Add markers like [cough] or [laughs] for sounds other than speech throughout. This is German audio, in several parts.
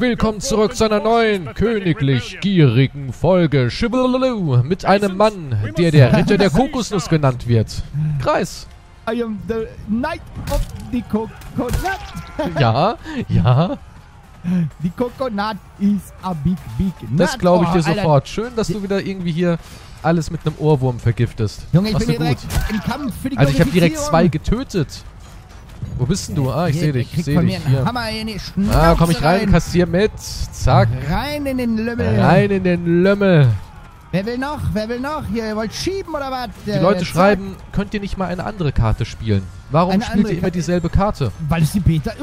willkommen zurück zu einer neuen königlich gierigen Folge Schibbelalu mit einem Mann, der der Ritter der Kokosnuss genannt wird. Kreis. I am the knight of the coconut. Ja, ja, The coconut is a big, big nut. das glaube ich dir sofort. Schön, dass du wieder irgendwie hier alles mit einem Ohrwurm vergiftest. Junge, ich Machst bin direkt im Kampf für die Also ich habe direkt zwei getötet. Wo bist denn du? Ah, ich sehe dich, ich sehe dich hier. Hammer in die Schnauze Ah, komm ich rein, kassier mit. Zack. Rein in den Lümmel. Rein in den Lömmel. Wer will noch? Wer will noch? Hier, ihr wollt schieben oder was? Die Leute schreiben, könnt ihr nicht mal eine andere Karte spielen? Warum Eine spielt ihr immer Karte. dieselbe Karte? Weil es die Beta... [laughs]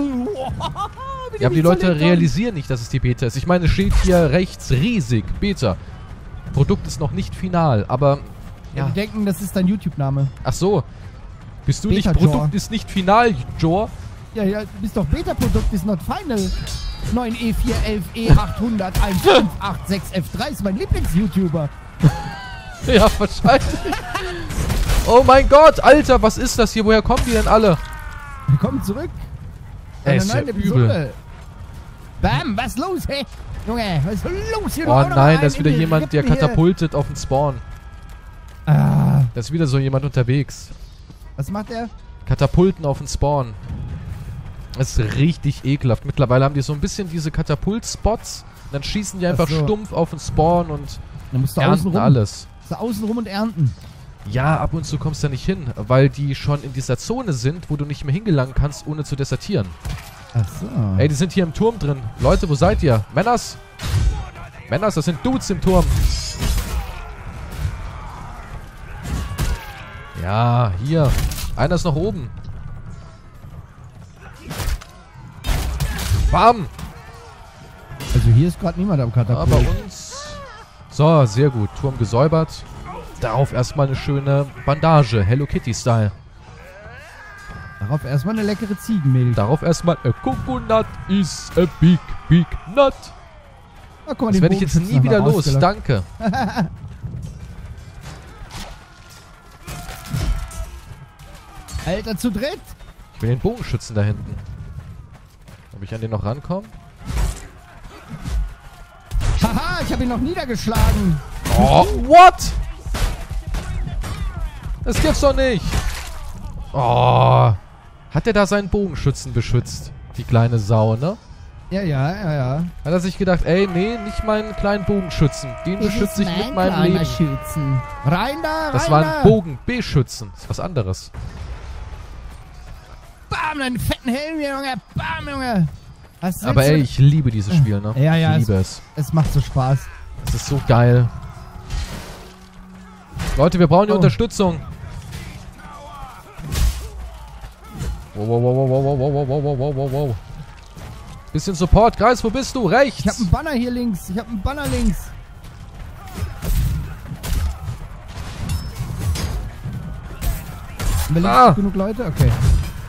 Ja, aber die Leute realisieren nicht, dass es die Beta ist. Ich meine, es steht hier rechts riesig, Beta. Produkt ist noch nicht final, aber... Ja. Ja. Die denken, das ist dein YouTube-Name. Ach so. Bist du Beta, nicht... Produkt ist nicht final, Jor? Ja, ja, du bist doch Beta-Produkt, ist not final. E 9E411 E800 1586F3 ist mein Lieblings-YouTuber. [laughs] Ja, wahrscheinlich. oh mein Gott, Alter, was ist das hier? Woher kommen die denn alle? Willkommen zurück. Ey, ist ja übel. Bam, was los, hey? Junge, was ist los hier? Oh nein, da ist wieder jemand, der Rippen hier. katapultet auf den Spawn. Ah, Da ist wieder so jemand unterwegs. Was macht er? Katapulten auf den Spawn. Das ist richtig ekelhaft. Mittlerweile haben die so ein bisschen diese Katapult-Spots. Dann schießen die Ach einfach so. stumpf auf den Spawn und Da musst du außen ernten rum, alles. musst du außen rum und ernten. Ja, ab und zu kommst du da nicht hin, weil die schon in dieser Zone sind, wo du nicht mehr hingelangen kannst, ohne zu desertieren. Ach so. Ey, die sind hier im Turm drin. Leute, wo seid ihr? Männers? Männers, das sind Dudes im Turm. Ja, hier. Einer ist noch oben. Bam! Also hier ist gerade niemand am Katapult. bei uns. So, sehr gut. Turm gesäubert. Darauf erstmal eine schöne Bandage. Hello Kitty-Style. Darauf erstmal eine leckere Ziegenmilch. Darauf erstmal a coconut is a big, big nut. Ah, guck mal, Das werde ich jetzt nie wieder los. Danke. [laughs] Alter, zu dritt? Ich will den Bogenschützen da hinten. Ob ich an den noch rankomme? Haha, ich habe ihn noch niedergeschlagen. Oh, what? Das gibt's doch nicht. Oh. Hat er da seinen Bogenschützen beschützt? Die kleine Sau, ne? Ja, ja, ja, ja. Hat er sich gedacht, ey, nee, nicht meinen kleinen Bogenschützen. Den beschütze ich mit meinem Leben. Schützen. Rein da, rein Das war da. ein Bogen-B-Schützen. Das ist was anderes. Bam, deinen fetten Helm hier, Junge. Bam, Junge. Was Aber ey, ich liebe dieses Spiel, ne? Ja, ja, Ich liebe es. Es macht so Spaß. Es ist so geil. Leute, wir brauchen die Oh. Unterstützung. Wow, wow, wow, wow, wow, wow, wow, wow, wow, wow, wow. Bisschen Support. Kreis, wo bist du? Rechts. Ich habe einen Banner hier links. Ich habe einen Banner links. Haben wir links Ah. genug Leute? Okay.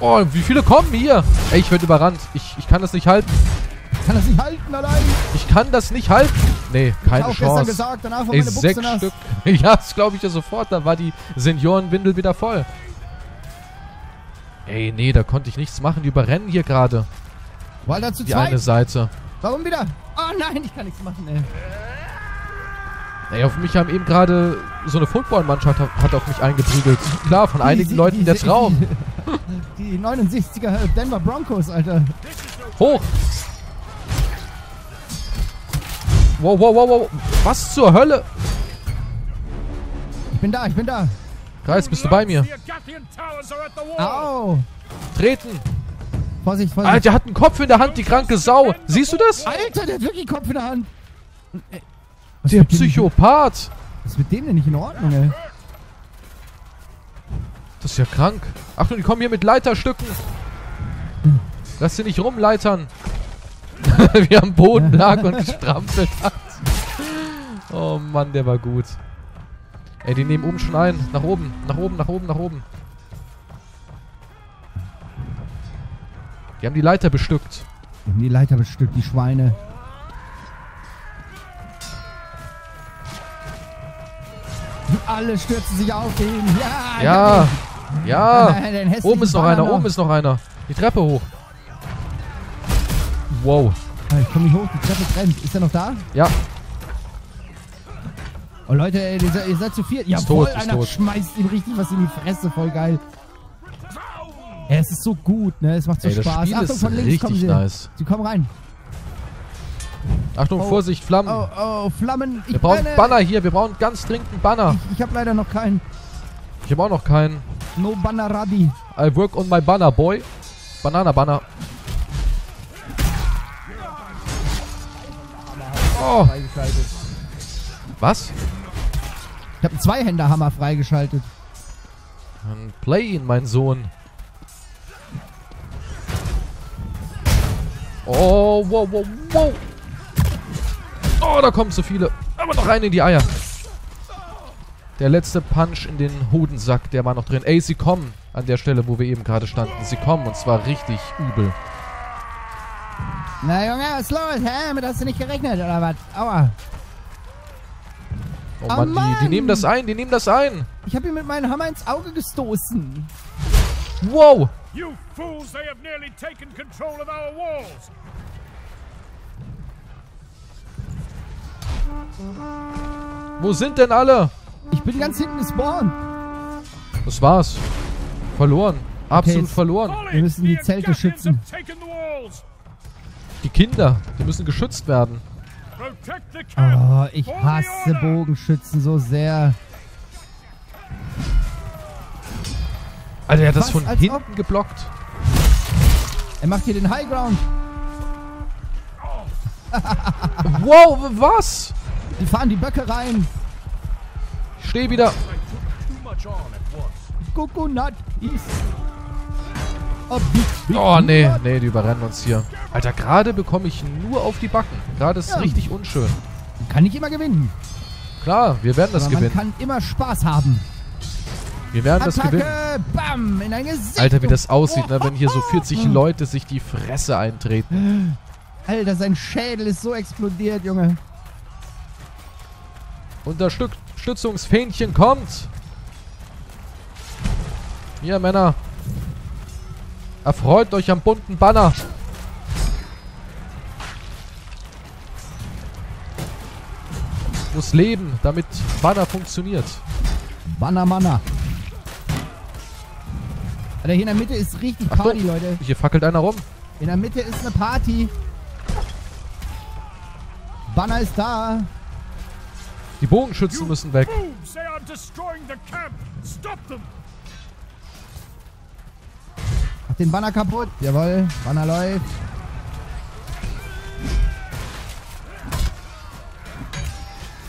Oh, wie viele kommen hier? Ey, ich werde überrannt. Ich, ich kann das nicht halten. Kann das nicht halten allein? Ich kann das nicht halten. Nee, Ich keine gestern Chance. gesagt, danach Ey, sechs nass. Stück. [laughs] Ja, das glaube ich ja sofort. Da war die Seniorenwindel wieder voll. Ey, nee, da konnte ich nichts machen. Die überrennen hier gerade. War da zu Die zweit? eine Seite. Warum wieder? Oh nein, ich kann nichts machen, ey. Ey, auf mich haben eben gerade so eine Footballmannschaft hat, auf mich eingeprügelt. Klar, von einigen Leuten der Traum. Die 69er Denver Broncos, Alter. Hoch! Wow, wow, wow, wow. Was zur Hölle? Ich bin da, ich bin da. Kreis, bist du bei mir? Au. Treten! Vorsicht, Vorsicht. Alter, der hat einen Kopf in der Hand, die kranke Sau. Siehst du das? Alter, der hat wirklich einen Kopf in der Hand. Was Der Psychopath. Was ist mit dem denn nicht in Ordnung, ey? Das ist ja krank. Achtung, die kommen hier mit Leiterstücken. Lass sie nicht rumleitern. [laughs] Wie am Boden lag und gestrampelt hat. Oh Mann, der war gut. Ey, die nehmen oben schon ein. Nach oben, nach oben, nach oben, nach oben. Die haben die Leiter bestückt. Die haben die Leiter bestückt, die Schweine. Alle stürzen sich auf ihn. Ja, Ja, ja. [laughs] Hässlichen Oben ist noch einer, oben ist noch einer. Die Treppe hoch. Wow. Ich komme nicht hoch, die Treppe brennt. Ist er noch da? Ja, Oh Leute, ey, ihr, seid, zu viel. Ja, Ist voll, tot, einer tot. schmeißt ihm richtig was in die Fresse. Voll geil. Ja, es ist so gut, ne? Es macht so ey, das Spaß. Spiel Achtung, von links kommen richtig sie. nice. Sie kommen rein. Achtung, Oh. Vorsicht, Flammen. Oh, oh, Flammen. Ich wir brauchen brenne. Banner hier, wir brauchen ganz dringend einen Banner. Ich, ich habe leider noch keinen. Ich habe auch noch keinen. No Banner Radi. I work on my banner, boy. Banana Banner. Oh, was? Ich habe einen Zweihänderhammer freigeschaltet. Dann play ihn, mein Sohn. Oh, wow, wow, wow. Oh, da kommen so viele. Aber noch rein in die Eier. Der letzte Punch in den Hodensack, der war noch drin. Ey, sie kommen an der Stelle, wo wir eben gerade standen. Sie kommen und zwar richtig übel. Na Junge, was ist los? Hä? Mit hast du nicht gerechnet, oder was? Aua. Oh Oh Mann, die, die Mann. nehmen das ein, die nehmen das ein. Ich habe ihm mit meinem Hammer ins Auge gestoßen. Wow. You fools, they have nearly taken control of our walls! Wo sind denn alle? Ich bin ganz hinten gespawnt. Das war's. Verloren. Absolut jetzt- verloren. Wir müssen die Zelte schützen. Die Kinder, die müssen geschützt werden. Oh, ich hasse. Bogenschützen so sehr. Alter, er hat das von hinten ob- geblockt. Er macht hier den High Ground. Wow, was? Die fahren die Böcke rein. Ich stehe wieder. Coconut is Oh, nee, nee, die überrennen uns hier. Alter, gerade bekomme ich nur auf die Backen. Gerade ist Ja. richtig unschön. Kann nicht immer gewinnen. Klar, wir werden das aber man gewinnen. kann immer Spaß haben. Wir werden das gewinnen. Attacke, bam. Alter, wie das aussieht, ne, wenn hier so Oh. 40 Leute sich die Fresse eintreten. Alter, sein Schädel ist so explodiert, Junge. Unterstützungsfähnchen kommt. Hier, Männer. Erfreut euch am bunten Banner. Muss leben, damit Banner funktioniert. Banner, Manner. Alter, hier in der Mitte ist richtig Achtung. Party, Leute. Hier fackelt einer rum. In der Mitte ist eine Party. Banner ist da. Die Bogenschützen müssen weg. Mach den Banner kaputt. Jawohl, Banner läuft.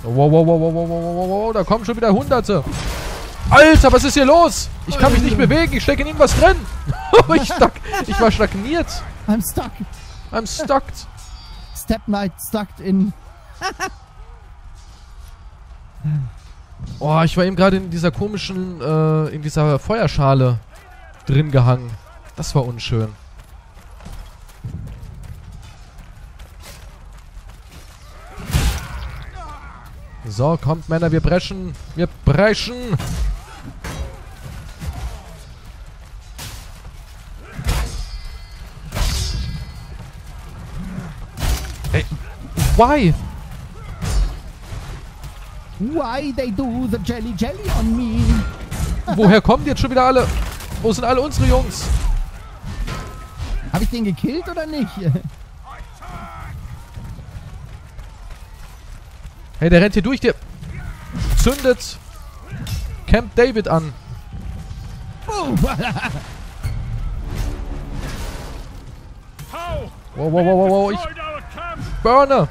Wow, wow, wow, wow, wow, wow, wow, wow, da kommen schon wieder Hunderte. Alter, was ist hier los? Ich kann mich nicht bewegen, ich stecke in irgendwas drin. [laughs] ich, stuck, ich war stagniert. I'm stuck. I'm stuck. Step Night stuck in. [laughs] Oh, ich war eben gerade in dieser komischen, äh, in dieser Feuerschale drin gehangen. Das war unschön. So, kommt Männer, wir brechen. Wir brechen. Ey, why? Why they do the jelly jelly on me? Woher kommen die jetzt schon wieder alle? Wo sind alle unsere Jungs? Habe ich den gekillt oder nicht? Hey, der rennt hier durch, der zündet Camp David an. How? Wow, wow, wow, wow, wow, ich burne.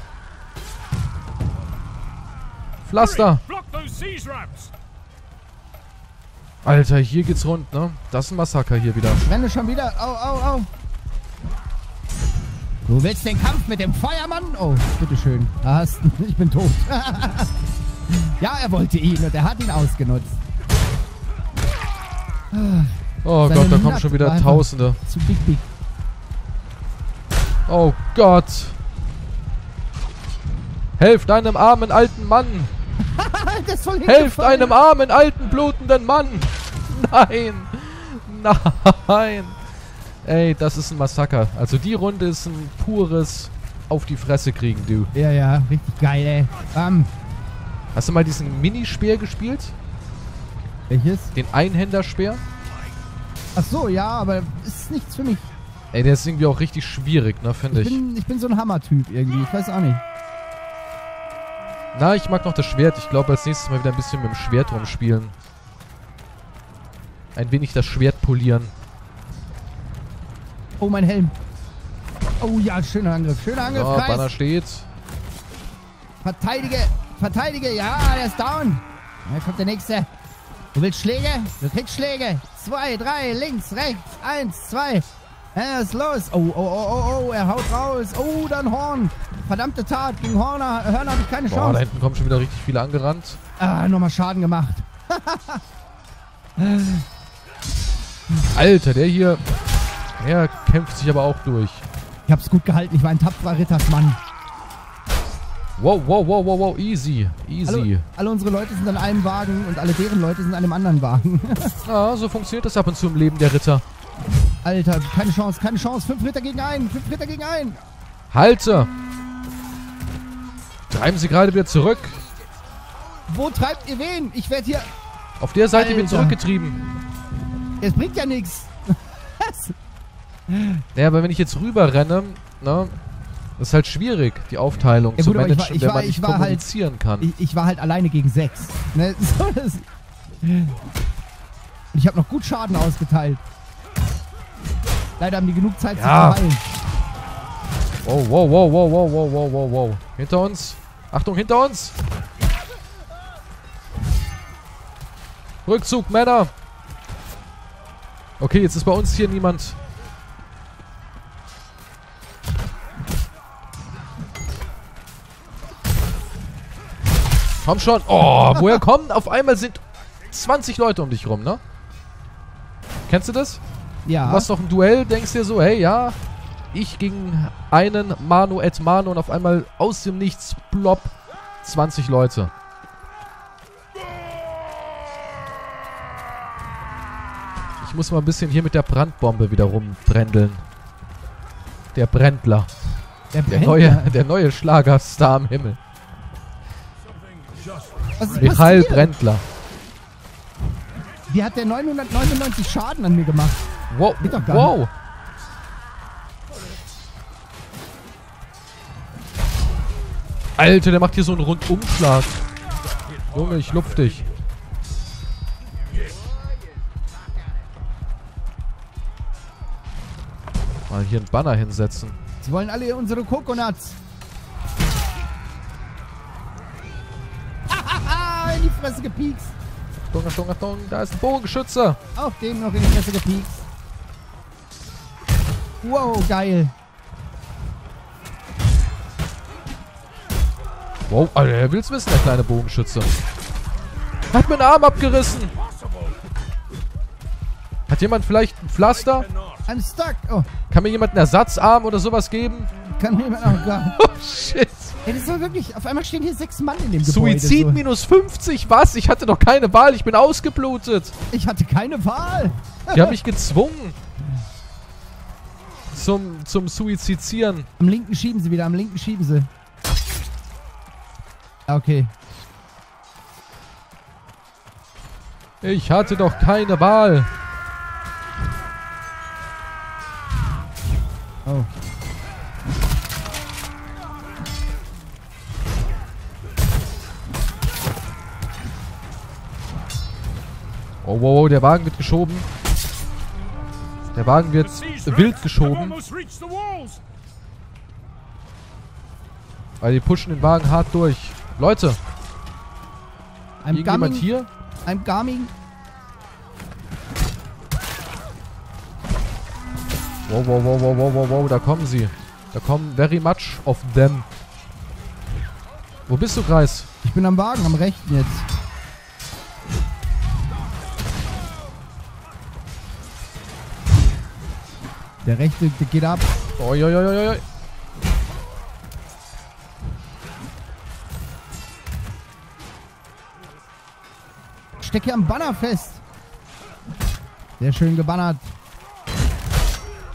Pflaster. Alter, hier geht's rund, ne? Das ist ein Massaker hier wieder. Renne schon wieder. Au, au, au. Du willst den Kampf mit dem Feuermann? Oh, bitteschön. Hast Ich bin tot. [laughs] ja, er wollte ihn und er hat ihn ausgenutzt. Oh Seine Gott, da kommen schon wieder Tausende. Zu big, big. Oh Gott. Helft einem armen alten Mann. Das ist voll Helft einem armen, alten, blutenden Mann. [laughs] Nein. Nein. Ey, das ist ein Massaker. Also die Runde ist ein pures auf die Fresse kriegen, du. Ja, ja, richtig geil, ey. Ähm, Hast du mal diesen Minispeer gespielt? welches? Den Einhänderspeer? Ach so, ja, aber ist nichts für mich. Ey, der ist irgendwie auch richtig schwierig, ne, finde Ich ich. bin, ich bin so ein Hammer-Typ irgendwie. Ich weiß auch nicht. Na, ich mag noch das Schwert. Ich glaube, als nächstes mal wieder ein bisschen mit dem Schwert rumspielen. Ein wenig das Schwert polieren. Oh, mein Helm. Oh ja, schöner Angriff. Schöner Angriff, So, Kreis. Banner steht. Verteidige, verteidige. Ja, der ist down. Da kommt der nächste. Du willst Schläge? Du kriegst Schläge. Zwei, drei, links, rechts. Eins, zwei. Ja, ist los. Oh, oh, oh, oh, oh, er haut raus. Oh, dann Horn. Verdammte Tat. Gegen Horner, Hörner habe ich keine Boah, da Chance. hinten kommen schon wieder richtig viele angerannt. Ah, nochmal Schaden gemacht. [laughs] Alter, der hier, der kämpft sich aber auch durch. Ich hab's gut gehalten. Ich war ein tapferer Rittersmann. Wow, wow, wow, wow, wow, easy, easy. Alle, alle unsere Leute sind an einem Wagen und alle deren Leute sind an einem anderen Wagen. [laughs] Ja, so funktioniert das ab und zu im Leben der Ritter. Alter, keine Chance, keine Chance. Fünf Ritter gegen einen, fünf Ritter gegen einen. Halte! Treiben Sie gerade wieder zurück. Wo treibt ihr wen? Ich werde hier... Auf der Seite Alter. zurückgetrieben. Es bringt ja nichts. [laughs] Naja, aber wenn ich jetzt rüber renne, ne, ist halt schwierig, die Aufteilung Ja zu gut, ich managen, war- ich wenn war- man ich nicht halt- kommunizieren kann. Ich, ich war halt alleine gegen sechs. Ne? [laughs] So, das, und ich habe noch gut Schaden ausgeteilt. Leider haben die genug Zeit Ja. zu verheilen. Wow, wow, wow, wow, wow, wow, wow, wow, wow. Hinter uns. Achtung, hinter uns. Rückzug, Männer. Okay, jetzt ist bei uns hier niemand. Komm schon. Oh, woher [laughs] kommen? Auf einmal sind 20 Leute um dich rum, ne? Kennst du das? Ja. Du machst doch ein Duell, denkst dir so, hey, ja, ich gegen einen Manu et Manu und auf einmal aus dem Nichts, plopp, 20 Leute. Ich muss mal ein bisschen hier mit der Brandbombe wieder rumbrendeln. Der Brändler. der Der neue, der neue Schlagerstar am Himmel. Was Michael? Brändler. Wie hat der 999 Schaden an mir gemacht? Wow, wow. Alter, der macht hier so einen Rundumschlag. Junge, ich lupf dich. Mal hier einen Banner hinsetzen. Sie wollen alle unsere Coconuts. in die Fresse gepiekst. Achtung, Achtung, Achtung, da ist ein Bogenschütze. Auch dem noch in die Fresse gepiekst. Wow, geil. Wow, Alter, er will's wissen, der kleine Bogenschütze. Hat mir den Arm abgerissen. Hat jemand vielleicht ein Pflaster? I'm stuck. Oh, Kann mir jemand einen Ersatzarm oder sowas geben? kann mir jemand auch gar. [laughs] Oh, shit. Ey, das ist doch wirklich. Auf einmal stehen hier sechs Mann in dem Gebäude. Suizid so. minus 50, was? Ich hatte doch keine Wahl, ich bin ausgeblutet. Ich hatte keine Wahl. [laughs] Die haben mich gezwungen. Zum, zum Suizidieren. Am linken schieben sie wieder, am linken schieben sie. Ja, Okay. Ich hatte doch keine Wahl. Oh. Oh, wow, wow, der Wagen wird geschoben. Der Wagen wird wild geschoben, weil die pushen den Wagen hart durch. Leute, I'm coming. hier? I'm coming. Wow, wow, wow, wow, wow, wow, wow, da kommen sie. Da kommen very much of them. Wo bist du, Kreis? Ich bin am Wagen, am rechten jetzt. Der rechte der geht ab. Oi, oi, oi, oi, Steck hier am Banner fest. Sehr schön gebannert.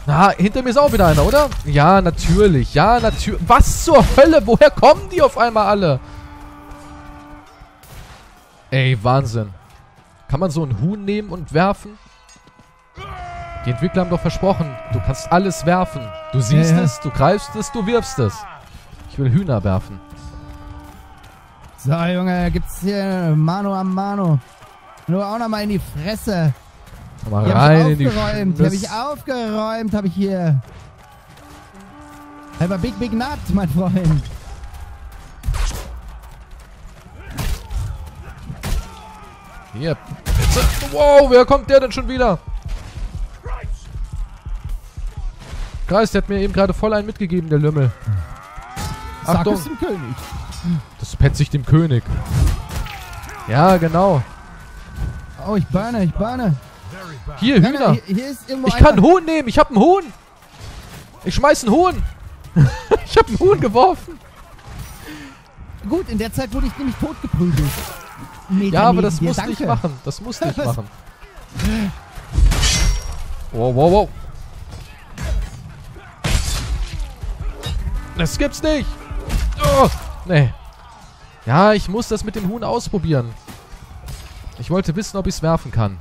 Na, hinter mir ist auch wieder einer, oder? Ja, natürlich. Ja, natürlich. Was zur Hölle? Woher kommen die auf einmal alle? Ey, Wahnsinn. Kann man so ein Huhn nehmen und werfen? Die Entwickler haben doch versprochen, du kannst alles werfen. Du siehst Ja, ja. es, du greifst es, du wirfst es. Ich will Hühner werfen. So, Junge, gibt's hier Mano am Mano. Nur auch nochmal in die Fresse. Mal Die rein hab ich aufgeräumt. Die hab ich aufgeräumt, hab ich hier. Aber Big Big Nut, mein Freund. Hier. Wow, wer kommt der denn schon wieder? Kreis, der hat mir eben gerade voll einen mitgegeben, der Lümmel. Sag Achtung, es dem König. das petzt sich dem König. Ja, genau. Oh, ich burne, ich burne. Hier, Hühner. Hier, hier ist irgendwo Ich kann einer. Huhn nehmen. Ich hab einen Huhn. Ich schmeiß einen Huhn. [laughs] ich hab einen Huhn geworfen. Gut, in der Zeit wurde ich nämlich totgeprügelt. Meter Ja, aber das musste ich machen. Das musste ich [laughs] machen. Wow, wow, wow. Das gibt's nicht. Oh, nee. Ja, ich muss das mit dem Huhn ausprobieren. Ich wollte wissen, ob ich es werfen kann.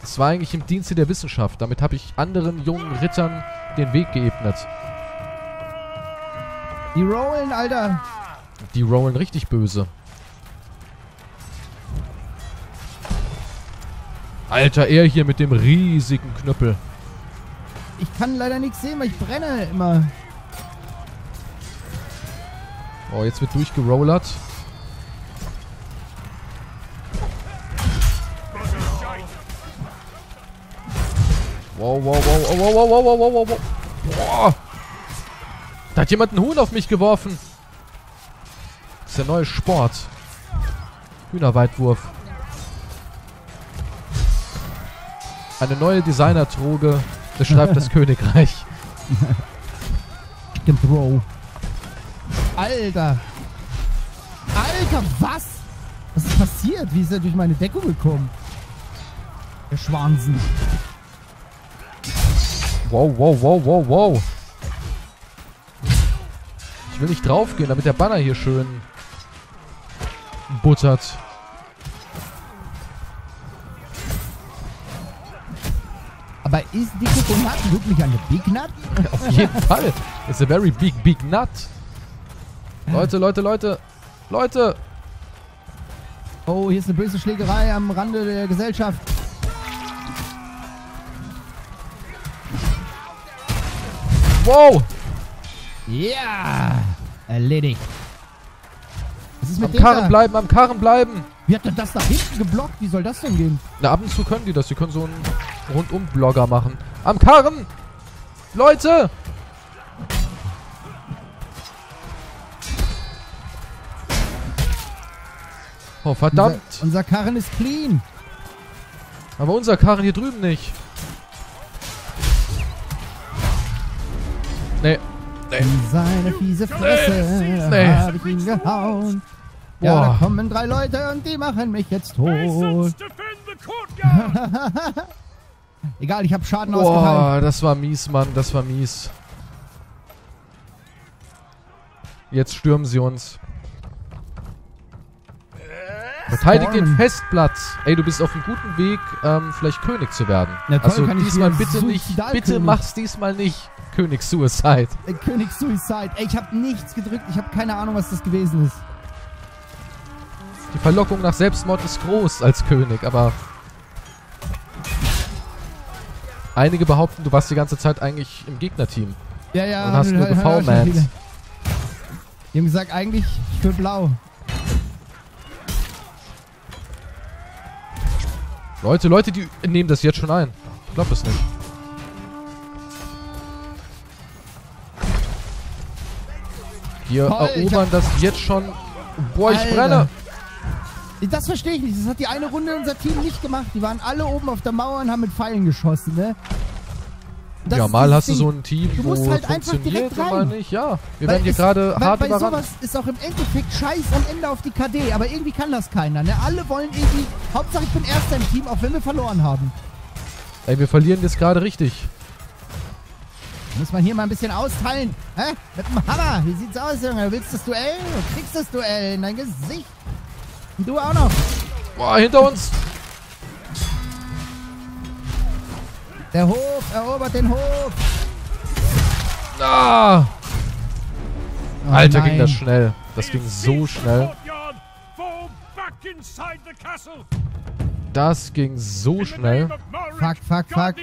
Das war eigentlich im Dienste der Wissenschaft. Damit habe ich anderen jungen Rittern den Weg geebnet. Die rollen, Alter. Die rollen richtig böse. Alter, er hier mit dem riesigen Knüppel. Ich kann leider nichts sehen, weil ich brenne immer. Oh, jetzt wird durchgerollert. Wow, wow, wow, wow, wow, wow, wow, wow, wow, wow. Boah. Da hat jemand einen Huhn auf mich geworfen. Das ist der neue Sport. Hühnerweitwurf. Eine neue Designer-Droge beschreibt das [laughs] Königreich. Chicken Throw. Alter. Alter, was? Was ist passiert? Wie ist er durch meine Deckung gekommen? Der Schwanzen. Wow, wow, wow, wow, wow. Ich will nicht draufgehen, damit der Banner hier schön buttert. Aber ist die Kokonat wirklich eine Big Nut? [laughs] Auf jeden Fall. It's a very big, big nut. Leute, Leute, Leute. Leute. Oh, hier ist eine böse Schlägerei am Rande der Gesellschaft. Wow. Ja! Erledigt. Was ist mit Am dem Karren da? bleiben, am Karren bleiben. Wie hat denn das nach hinten geblockt? Wie soll das denn gehen? Na, ab und zu können die das. Die können so einen Rundum-Blogger machen. Am Karren. Leute. Oh, verdammt. Unser, unser Karren ist clean. Aber unser Karren hier drüben nicht. Nee. In seine fiese Fresse Nee. hab ich ihn gehauen. Ja, da Boah. kommen drei Leute und die machen mich jetzt tot. [laughs] Egal, ich habe Schaden ausgeteilt. Boah, das war mies, Mann. Das war mies. Jetzt stürmen sie uns. Verteidigt den. Festplatz. Ey, du bist auf einem guten Weg, ähm, vielleicht König zu werden. Na toll, also ich diesmal bitte nicht, bitte mach's diesmal nicht. König Suicide. Äh, König Suicide. Ey, ich habe nichts gedrückt. Ich habe keine Ahnung, was das gewesen ist. Die Verlockung nach Selbstmord ist groß als König, aber einige behaupten, du warst die ganze Zeit eigentlich im Gegnerteam. Ja, ja. Und hast nur hab- hab schon gefoulmant. viele. Die haben gesagt, eigentlich für blau. Leute, Leute, die nehmen das jetzt schon ein. Ich glaube es nicht. Wir ich erobern das jetzt schon. Boah, ich Alter. brenne. Das verstehe ich nicht. Das hat die eine Runde unser Team nicht gemacht. Die waren alle oben auf der Mauer und haben mit Pfeilen geschossen, ne? Das ja, mal hast du so ein Team, Du wo musst es halt einfach funktioniert direkt und mal rein. nicht. Ja, wir Weil werden hier gerade hart bei überrannt. sowas ist auch im Endeffekt scheiß am Ende auf die KD, aber irgendwie kann das keiner. Ne? Alle wollen irgendwie, Hauptsache ich bin erster im Team, auch wenn wir verloren haben. Ey, wir verlieren jetzt gerade richtig. Muss man hier mal ein bisschen austeilen. Hä? Mit dem Hammer. Wie sieht's aus, Junge? Willst du das Duell? Du kriegst das Duell in dein Gesicht. Und du auch noch. Boah, hinter uns. Der Hof erobert den Hof. Ah! Oh Alter, nein. ging das schnell. Das ging so schnell. Das ging so schnell. Fuck, fuck, fuck.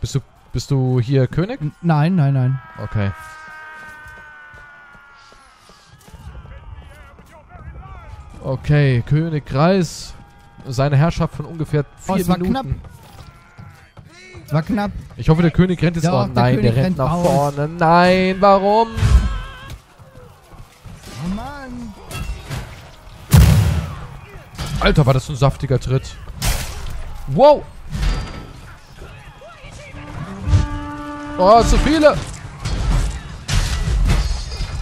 Bist du, bist du hier König? N- Nein, nein, nein. Okay. Okay, König Reis. Seine Herrschaft von ungefähr Oh, vier war Minuten. Es war knapp. Ich hoffe, der König rennt jetzt. Doch, oh der nein, der, König rennt rennt nach raus. vorne. Nein, warum? Oh Mann. Alter, war das ein saftiger Tritt. Wow. Oh, zu viele.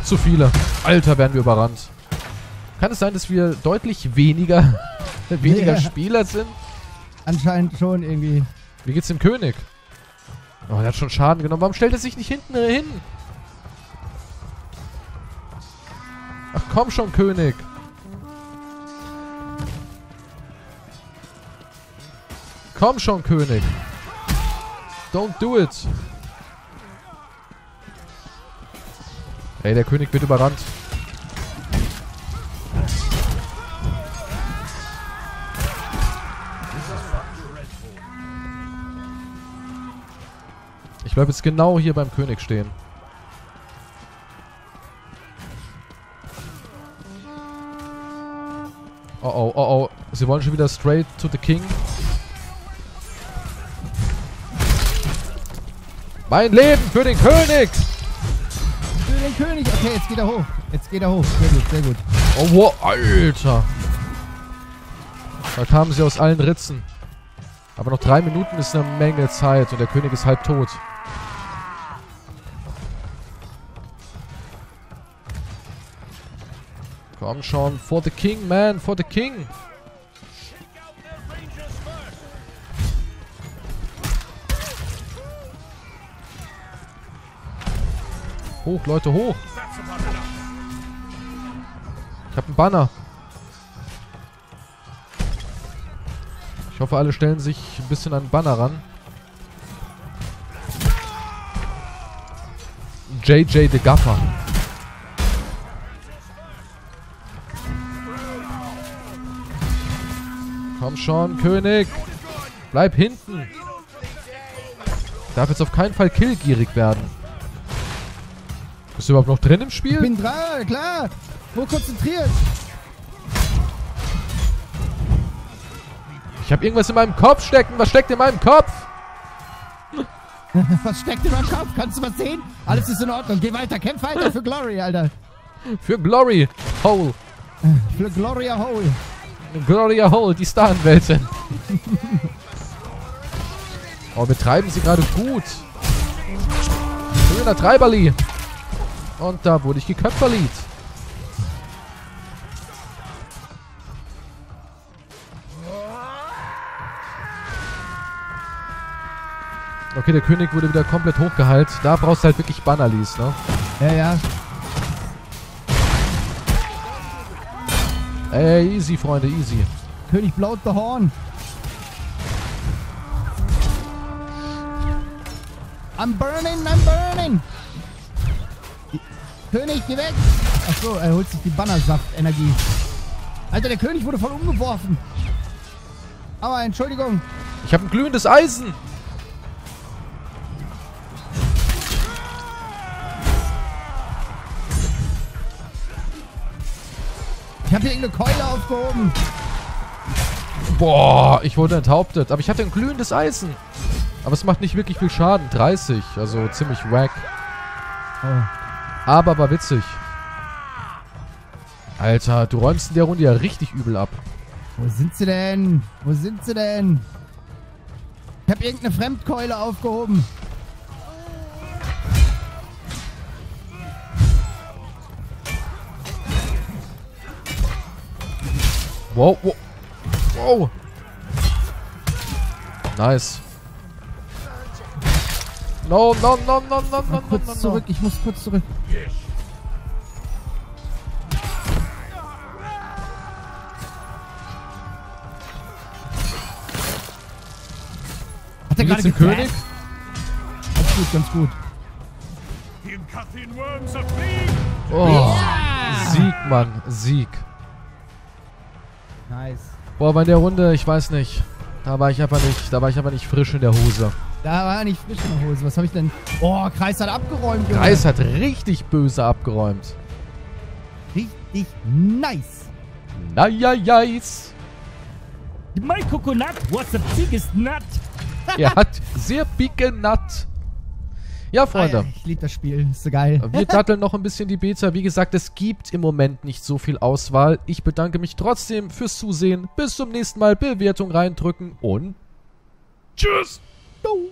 Zu viele. Alter, werden wir überrannt. Kann es sein, dass wir deutlich weniger, [laughs] weniger Ja. Spieler sind? Anscheinend schon irgendwie. Wie geht's dem König? Oh, der hat schon Schaden genommen. Warum stellt er sich nicht hinten hin? Ach komm schon, König. Komm schon, König. Don't do it. Ey, der König wird überrannt. Bleib jetzt genau hier beim König stehen. Oh oh, oh oh. Sie wollen schon wieder straight to the king. Mein Leben für den König! Für den König. Okay, jetzt geht er hoch. Jetzt geht er hoch. Sehr gut, sehr gut. Oh, wow, Alter. Da kamen sie aus allen Ritzen. Aber noch drei Minuten ist eine Menge Zeit und der König ist halb tot. Komm schon, for the king, man, for the king. Hoch, Leute, hoch. Ich habe einen Banner. Ich hoffe, alle stellen sich ein bisschen an den Banner ran. JJ the Gaffer. Komm schon, König. Bleib hinten. Darf jetzt auf keinen Fall killgierig werden. Bist du überhaupt noch drin im Ich Spiel? bin dran, klar. Nur konzentriert. Ich habe irgendwas in meinem Kopf stecken. Was steckt in meinem Kopf? [laughs] Was steckt in meinem Kopf? Kannst du was sehen? Alles ist in Ordnung. Geh weiter. Kämpf weiter für Glory, Alter. Für Glory Hole. Für Gloria Hole. Gloria Hole, die Staranwältin. [laughs] oh, betreiben sie gerade gut. Schöner Treiberli. Und da wurde ich geköpferlied. Okay, der König wurde wieder komplett hochgeheilt. Da brauchst du halt wirklich Bannerlies, ne? Ja, ja. Ey, easy, Freunde, easy. König Bloat the Horn. I'm burning, I'm burning. König, geh weg. Achso, er holt sich die Bannersaft-Energie. Alter, der König wurde voll umgeworfen. Aber Entschuldigung. Ich habe ein glühendes Eisen. Habe hier irgendeine Keule aufgehoben. Boah, ich wurde enthauptet. Aber ich hatte ein glühendes Eisen. Aber es macht nicht wirklich viel Schaden. 30, also ziemlich wack. Oh. Aber war witzig. Alter, du räumst in der Runde ja richtig übel ab. Wo sind sie denn? Wo sind sie denn? Ich habe irgendeine Fremdkeule aufgehoben. Wow, wow. Wow. Nice. No, no, no, no, no, no, no, kurz no, no. zurück, ich muss kurz zurück. Hat er geht's gerade geflasht? König? Ganz gut, ganz gut. Oh. Sieg, Mann. Sieg. Nice. Boah, bei der Runde, ich weiß nicht. Da war ich einfach nicht, da war ich einfach nicht frisch in der Hose. Da war er nicht frisch in der Hose. Was habe ich denn? Oh, Kreis hat abgeräumt. Junge. Kreis hat richtig böse abgeräumt. Richtig nice. Naja, jais. My coconut was the biggest nut. Er hat sehr bige Nut. Ja, Freunde. Ah, ja, ich liebe das Spiel. Ist so geil. Wir [laughs] datteln noch ein bisschen die Beta. Wie gesagt, es gibt im Moment nicht so viel Auswahl. Ich bedanke mich trotzdem fürs Zusehen. Bis zum nächsten Mal. Bewertung reindrücken und Tschüss! Du.